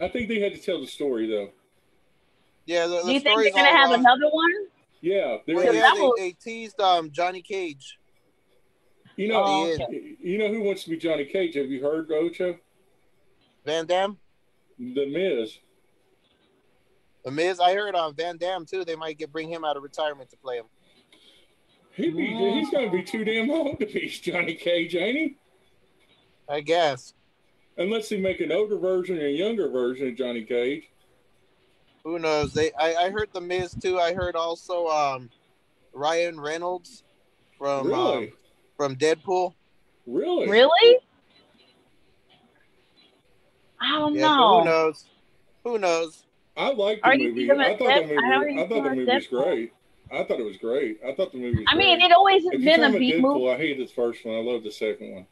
I think they had to tell the story though. Yeah, the, Do you think story's they're gonna have wrong. another one? Yeah, they Well, were, yeah, that they, they teased um Johnny Cage. you know, Oh, okay. you know who wants to be Johnny Cage? Have you heard Ocho? Van Damme. The Miz. The Miz. I heard on Van Damme too. They might get bring him out of retirement to play him. He'd be, Mm. he's going to be too damn old to be Johnny Cage, ain't he? I guess. Unless they make an older version and a younger version of Johnny Cage. Who knows? They. I, I heard the Miz too. I heard also um Ryan Reynolds from really? um, from Deadpool. really? Really? I don't Yeah, know. who knows? Who knows? I like the Are movie. I thought the movie. how I thought the gonna movie was Deadpool? great. I thought it was great. I thought the movie was I mean, great. it always has been a talking B movie. I hated the first one. I love the second one.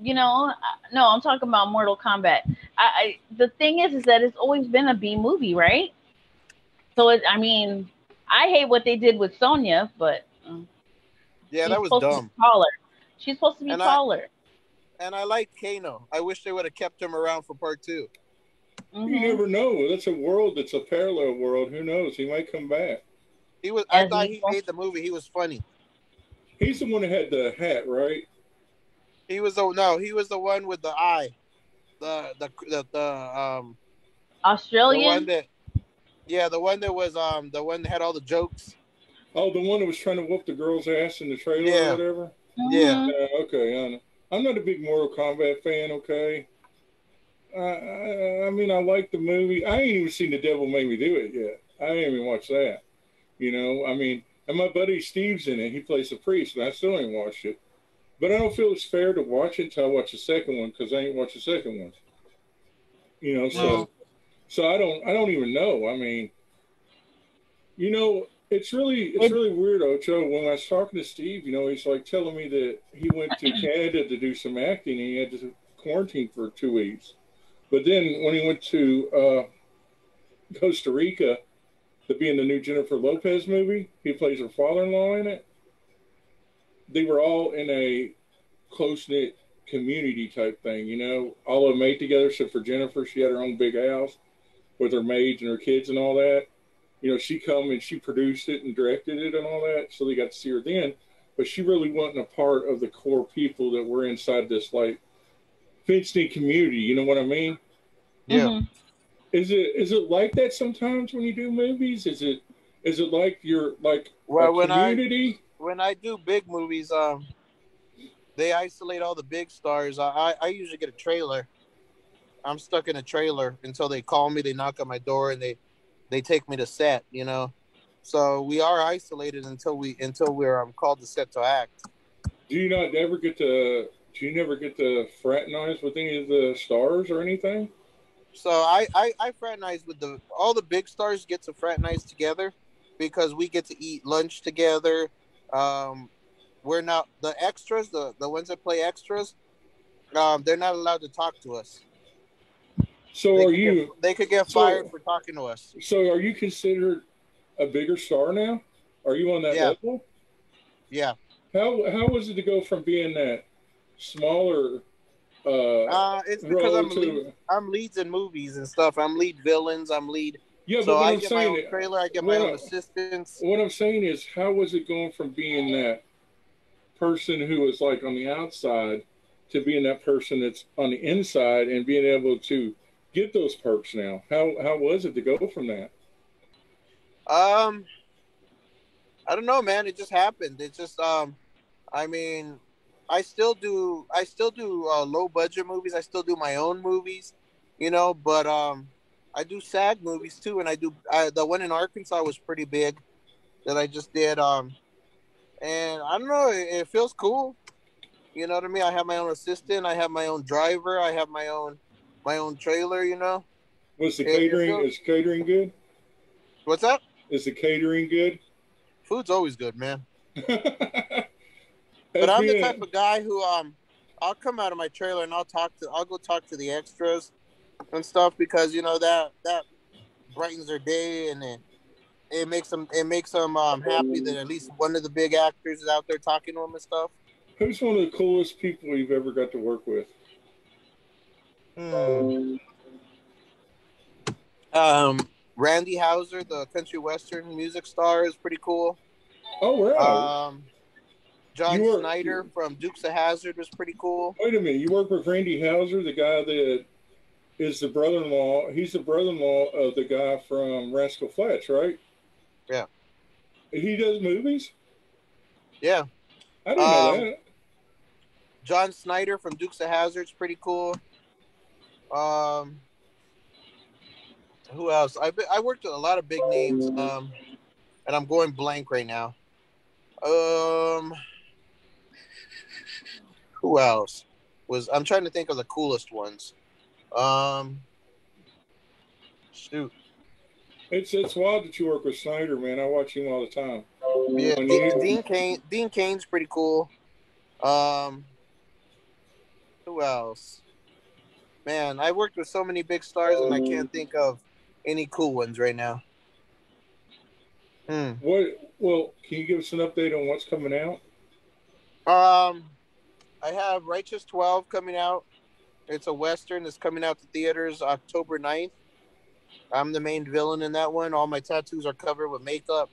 You know, no, I'm talking about Mortal Kombat. I, I the thing is, is that it's always been a B movie, right? So it, I mean, I hate what they did with Sonya, but um, Yeah, that was supposed dumb. To be taller. She's supposed to be And I- taller. And I like Kano. I wish they would have kept him around for part two. Mhm. You never know. That's a world. That's a parallel world. Who knows? He might come back. He was. I thought he made the movie. He was funny. He's the one that had the hat, right? He was the no. He was the one with the eye. The the the, the um the one Australian. that. Yeah, the one that was um the one that had all the jokes. Oh, the one that was trying to whoop the girl's ass in the trailer Yeah. or whatever. Yeah. Mhm. Uh, okay, I know. I'm not a big Mortal Kombat fan. Okay. Uh, I, I mean, I like the movie. I ain't even seen The Devil Made Me Do It yet. I ain't even watched that. You know, I mean, and my buddy Steve's in it. He plays the priest, and I still ain't watched it. But I don't feel it's fair to watch it until I watch the second one because I ain't watched the second one. You know, so so I don't I don't even know. I mean, you know, it's really it's really weird, Ocho. When I was talking to Steve, you know, he's like telling me that he went to Canada to do some acting and he had to quarantine for two weeks. But then when he went to uh, Costa Rica to be in the new Jennifer Lopez movie, he plays her father-in-law in it. They were all in a close knit community type thing, you know. All of them ate together. So for Jennifer, she had her own big house with her maids and her kids and all that. You know, she come and she produced it and directed it and all that, so they got to see her then. But she really wasn't a part of the core people that were inside this like fenced-in community. You know what I mean? Yeah. Mhm. Is it is it like that sometimes when you do movies? Is it is it like you're like Well, when I when I do big movies, um, they isolate all the big stars. I, I I usually get a trailer. I'm stuck in a trailer until they call me. They knock on my door and they they take me to set. You know, so we are isolated until we until we're um, called to set to act. Do you not ever get to do you never get to fraternize with any of the stars or anything? So I, I I fraternize with the all the big stars get to fraternize together because we get to eat lunch together. Um, we're not the extras, the the ones that play extras. Um, they're not allowed to talk to us. So They are you Get, they could get So- fired for talking to us. so are you considered a bigger star now? Are you on that Yeah. level? Yeah. How how was it to go from being that smaller uh, Uh, it's because I'm to lead, I'm leads in movies and stuff. I'm lead villains. I'm lead. Yeah, so but what I I'm get my own trailer, I get my own assistants. what I'm saying is, how was it going from being that person who was like on the outside to being that person that's on the inside and being able to get those perks now? How how was it to go from that? Um, I don't know, man. It just happened. It just, um, I mean, I still do, I still do uh, low budget movies. I still do my own movies, you know. But um, I do SAG movies too, and I do I, the one in Arkansas was pretty big that I just did. Um, and I don't know, it, it feels cool. You know what I mean? I have my own assistant. I have my own driver. I have my own my own trailer. You know Was the catering is catering good? what's up? Is the catering good? Food's always good, man. but I'm the type of guy who um I'll come out of my trailer and I'll talk to I'll go talk to the extras and stuff because you know that that brightens their day and it it makes them it makes them um happy that at least one of the big actors is out there talking to them and stuff. Who's one of the coolest people you've ever got to work with? Hmm. Um Randy Houser, the country western music star, is pretty cool. Oh wow! Um John were- Schneider from Dukes of Hazzard was pretty cool. Wait a minute, you work with Randy Houser, the guy that is the brother-in-law. He's the brother-in-law of the guy from Rascal Flatts, right? Yeah. He does movies. Yeah. I didn't know Um, that. John Schneider from Dukes of Hazzard's pretty cool. Um, who else? I I worked with a lot of big names. Um, and I'm going blank right now. Um, who else was? I'm trying to think of the coolest ones. Um, shoot, It's it's wild that you work with Schneider, man. I watch him all the time. yeah, Dean, you- Dean Cain. Dean Cain's pretty cool. Um, who else? Man, I worked with so many big stars, and I can't think of any cool ones right now. Hmm. What? Well, can you give us an update on what's coming out? Um, I have Righteous 12 coming out. It's a Western that's coming out to theaters October 9th. I'm the main villain in that one. All my tattoos are covered with makeup.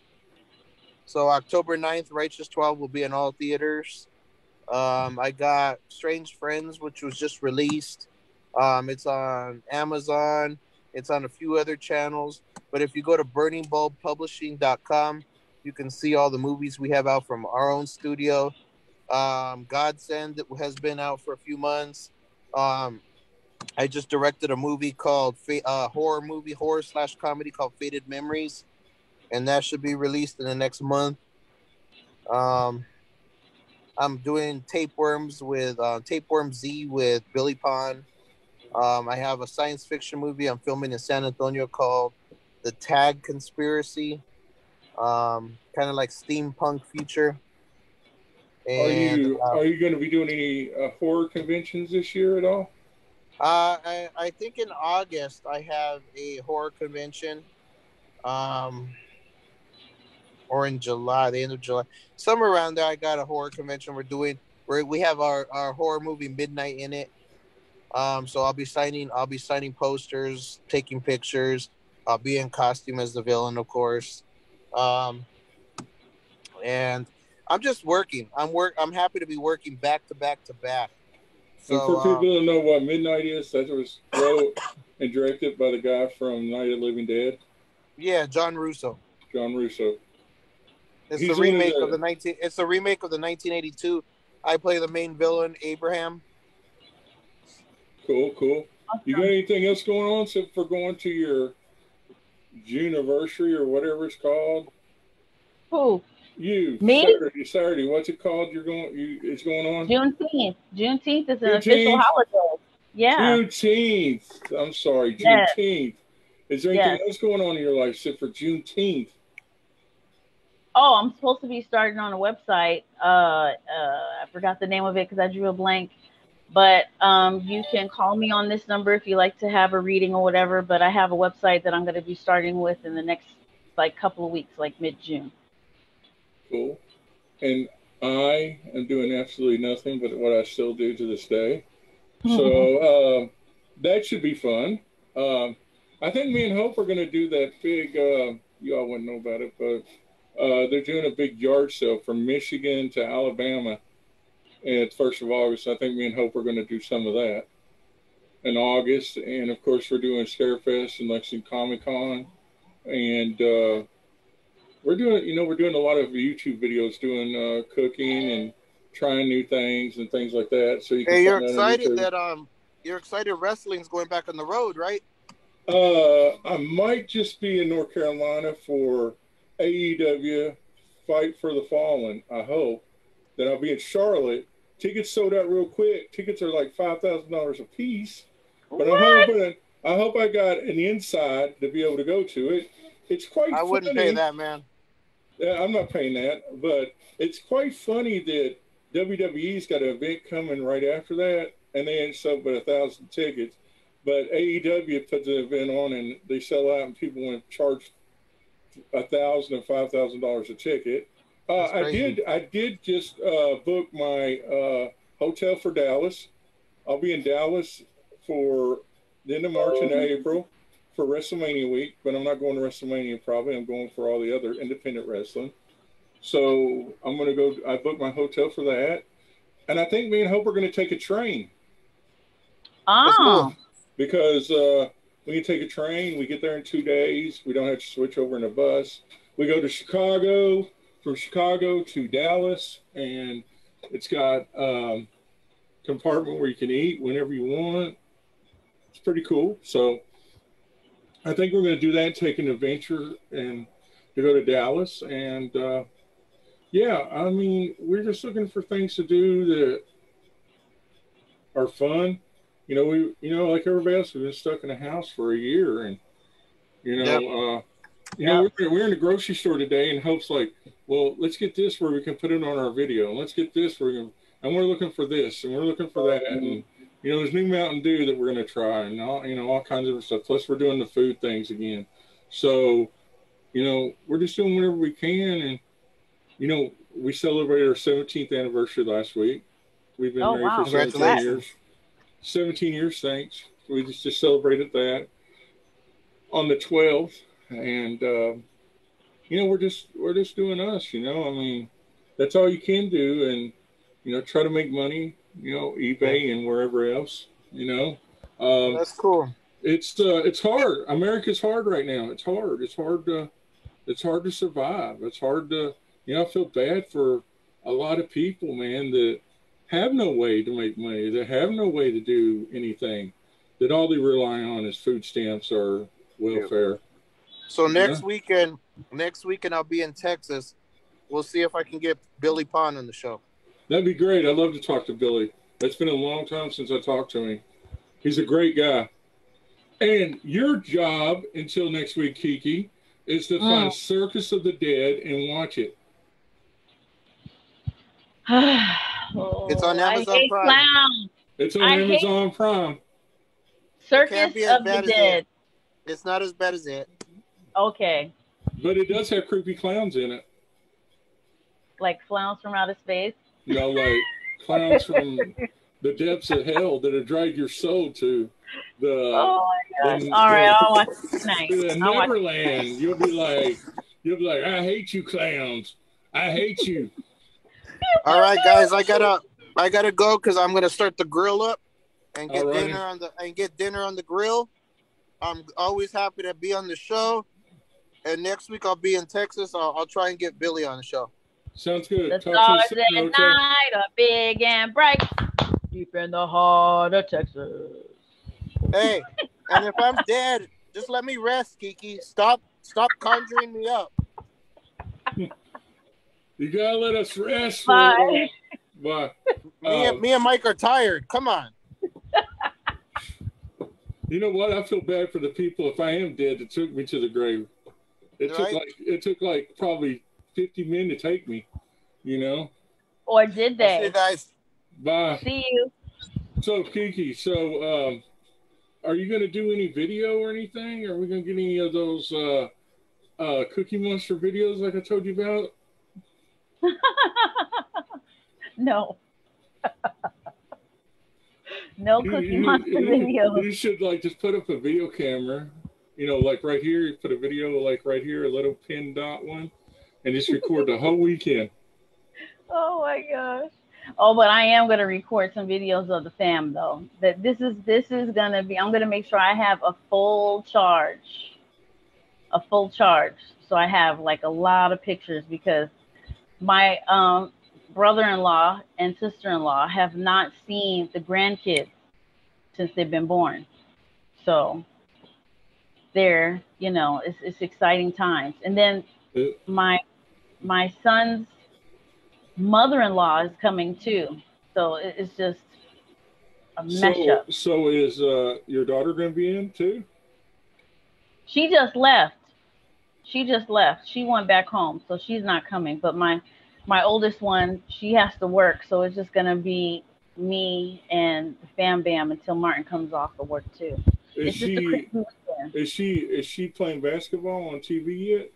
So October 9th, Righteous 12 will be in all theaters. Um, I got Strange Friends, which was just released. Um, it's on Amazon. It's on a few other channels. But if you go to burningbulbpublishing.com, you can see all the movies we have out from our own studio. Um, Godsend has been out for a few months. Um, I just directed a movie called uh, horror movie horror slash comedy called Faded Memories, and that should be released in the next month. Um, I'm doing Tapeworms with uh, Tapeworm Z with Billy Pon. Um, I have a science fiction movie I'm filming in San Antonio called The Tag Conspiracy, um, kind of like steampunk future. Are you uh, are you going to be doing any uh, horror conventions this year at all? Uh, I, I think in August I have a horror convention. Um, or in July, the end of July, somewhere around there. I got a horror convention we're doing where we have our, our horror movie Midnight in it. Um, so I'll be signing I'll be signing posters, taking pictures. I'll be in costume as the villain, of course. Um, and I'm just working. I'm work. I'm happy to be working back to back to back. and So for um, people who know what Midnight is, that was wrote and directed by the guy from Night of the Living Dead, yeah, John Russo. John Russo. It's He's the remake of the 19. It's the remake of the 1982. I play the main villain, Abraham. Cool, cool. You got anything else going on except for going to your June anniversary or whatever it's called? Who? You Me? Saturday, Saturday. What's it called? You're going. You it's going on. Juneteenth. Juneteenth is an Juneteenth. official holiday. Yeah. Juneteenth. I'm sorry, Yes. Juneteenth. Is there anything Yes. else going on in your life except for Juneteenth? Oh, I'm supposed to be starting on a website. Uh, uh, I forgot the name of it because I drew a blank. But um, you can call me on this number if you like to have a reading or whatever. But I have a website that I'm going to be starting with in the next like couple of weeks, like mid June. Cool. And I am doing absolutely nothing but what I still do to this day. So um, that should be fun. Um, I think me and Hope are going to do that big. Uh, you all wouldn't know about it, but uh, they're doing a big yard sale from Michigan to Alabama. And it's first of August. I think me and Hope are going to do some of that in August, and of course we're doing Scarefest and Lexington Comic Con, and uh, we're doing you know we're doing a lot of YouTube videos, doing uh, cooking and trying new things and things like that. So you can hey, you're excited that um you're excited wrestling's going back on the road, right? Uh, I might just be in North Carolina for AEW Fight for the Fallen. I hope. Then I'll be in Charlotte. Tickets sold out real quick. Tickets are like five thousand dollars a piece. But what? I'm hoping. I hope I got an inside to be able to go to it. It's quite. I wouldn't funny. pay that, man. Yeah, I'm not paying that, but it's quite funny that WWE's got an event coming right after that, and they ain't sold but a thousand tickets. But AEW puts an event on, and they sell out, and people want to charge a thousand and five thousand dollars a ticket. Uh, I did. I did just uh, book my uh, hotel for Dallas. I'll be in Dallas for the end of March and April for WrestleMania week, but I'm not going to WrestleMania probably. I'm going for all the other independent wrestling. So I'm going to go. I booked my hotel for that, and I think me and Hope are going to take a train. Oh. Because uh, we can take a train. We get there in two days. We don't have to switch over in a bus. We go to Chicago, from Chicago to Dallas, and it's got um, compartment where you can eat whenever you want. It's pretty cool. So I think we're going to do that, take an adventure, and to go to Dallas. And uh, yeah, I mean, we're just looking for things to do that are fun. You know, we, you know, like everybody else, we've been stuck in a house for a year, and you know, yep. uh, you know, we're, we're in the grocery store today, and Hope's like, well, let's get this where we can put it on our video. And let's get this where we can, and we're looking for this and we're looking for that. And, you know, there's new Mountain Dew that we're going to try and all, you know, all kinds of stuff. Plus we're doing the food things again. So, you know, we're just doing whatever we can. And, you know, we celebrated our 17th anniversary last week. We've been oh, married wow. for 17 years. 17 years, thanks. We just, just celebrated that on the 12th. And, uh, you know, we're just we're just doing us. You know, I mean, that's all you can do, and you know, try to make money. You know, eBay and wherever else. You know, um, that's cool. It's uh, it's hard. America's hard right now. It's hard. It's hard to it's hard to survive. It's hard to you know. I feel bad for a lot of people, man, that have no way to make money. That have no way to do anything. That all they rely on is food stamps or welfare. So next yeah. weekend, next weekend I'll be in Texas. We'll see if I can get Billy Pon on the show. That'd be great. I'd love to talk to Billy. It's been a long time since I talked to him. He's a great guy. And your job until next week, Kiki, is to find mm. Circus of the Dead and watch it. oh, it's on Amazon Prime. Clown. It's on I Amazon Prime. Circus of the Dead. It. It's not as bad as it. Okay. But it does have creepy clowns in it. Like clowns from outer space? You know, like clowns from the depths of hell that have dragged your soul to the. Oh my gosh. The, All right, I'll watch it tonight. The Neverland. You'll be like, you'll be like, I hate you clowns. I hate you. All right, guys, I gotta, I gotta go because I'm gonna start the grill up and get dinner on the and get dinner on the grill. I'm always happy to be on the show. And next week I'll be in Texas. I'll, I'll try and get Billy on the show. Sounds good. The stars at night are big and bright, deep in the heart of Texas. Hey, and if I'm dead, just let me rest, Kiki. Stop, stop conjuring me up. You gotta let us rest. Bye. Bye. Me, um, me and Mike are tired. Come on. You know what? I feel bad for the people if I am dead that took me to the grave. It right. took like it took like probably fifty men to take me. You know. Or did they? See you guys. Bye. See you. So Kiki, so um, are you going to do any video or anything? Are we going to get any of those uh, uh, Cookie Monster videos like I told you about? no. no Cookie you, Monster you, videos. You should like just put up a video camera you know, like right here, you put a video like right here, a little pin dot one, and just record the whole weekend. Oh my gosh. Oh, but I am gonna record some videos of the fam though. That this is this is gonna be. I'm gonna make sure I have a full charge, a full charge. So I have like a lot of pictures because my um, brother-in-law and sister-in-law have not seen the grandkids since they've been born. So they're, you know, it's, it's exciting times. And then my my son's mother-in-law is coming too. So it's just a mess so, up. So is uh, your daughter going to be in too? She just left. She just left. She went back home, so she's not coming. But my my oldest one, she has to work, so it's just gonna be me and Bam Bam until Martin comes off of work too. Is it's she is she is she playing basketball on TV yet?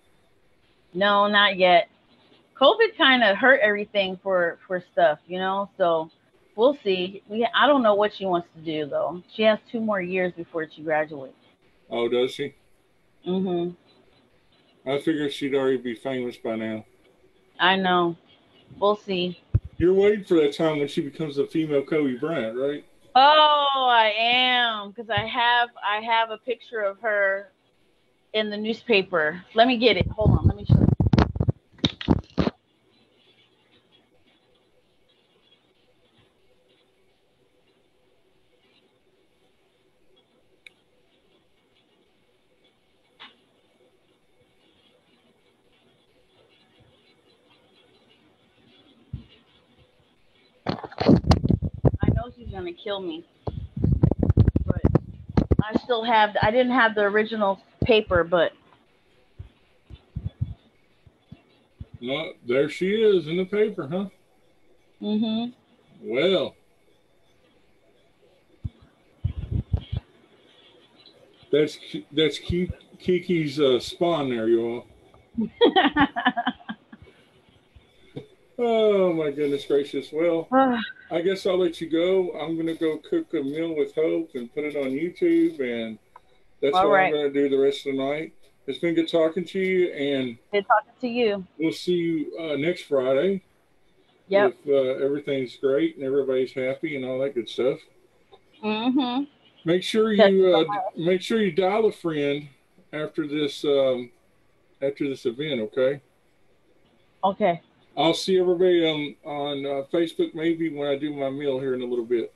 No, not yet. COVID kind of hurt everything for for stuff, you know. So we'll see. We I don't know what she wants to do though. She has two more years before she graduates. Oh, does she? Mhm. I figured she'd already be famous by now. I know. We'll see. You're waiting for that time when she becomes a female Kobe Bryant, right? Oh, I am because I have I have a picture of her in the newspaper. Let me get it. Hold on. Let me show you. gonna kill me. But I still have. I didn't have the original paper, but. No, there she is in the paper, huh? Mm-hmm. Well. That's that's Kiki's uh, spawn there, you all. oh my goodness gracious! Well, I guess I'll let you go. I'm going to go cook a meal with Hope and put it on YouTube, and that's All what right. I'm going to do the rest of the night. It's been good talking to you, and good talking to you. We'll see you uh, next Friday. Yep. If uh, everything's great and everybody's happy and all that good stuff. Mm-hmm. Make sure you uh, make sure you dial a friend after this um, after this event. Okay. Okay. I'll see everybody on on uh, Facebook maybe when I do my meal here in a little bit.